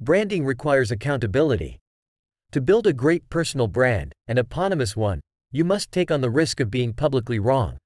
Branding requires accountability. To build a great personal brand, an eponymous one, you must take on the risk of being publicly wrong.